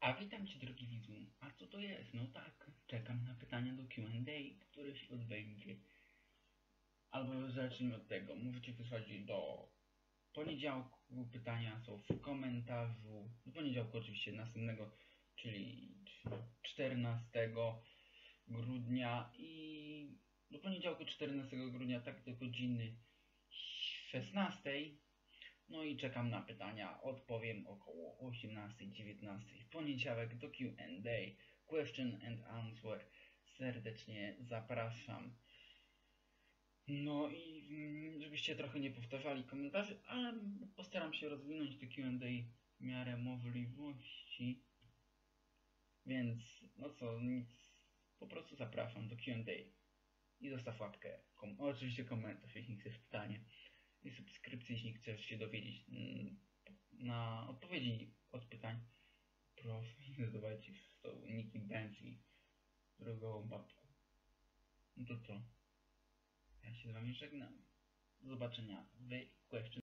A witam Cię drogi widzu. A co to jest? No tak, czekam na pytania do Q&A, które się odbędzie. Albo zacznijmy od tego. Możecie wysłać do poniedziałku. Pytania są w komentarzu. Do poniedziałku oczywiście następnego, czyli 14 grudnia i do poniedziałku 14 grudnia tak do godziny 16. No i czekam na pytania. Odpowiem około 18-19 w poniedziałek do Q&A. Question and answer. Serdecznie zapraszam. No i żebyście trochę nie powtarzali komentarzy, ale postaram się rozwinąć te Q&A w miarę możliwości. Więc no co, nic, po prostu zapraszam do Q&A i zostaw łapkę, kom- oczywiście komentarz, jeśli chcesz pytanie i subskrypcję, jeśli chcesz się dowiedzieć mm, na odpowiedzi od pytań. Proszę, zadawajcie w to Niki Bentley, drugą babką. No to co? Się z wami żegnam. Do zobaczenia w Question